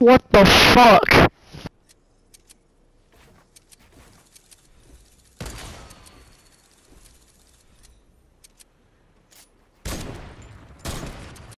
What the fuck?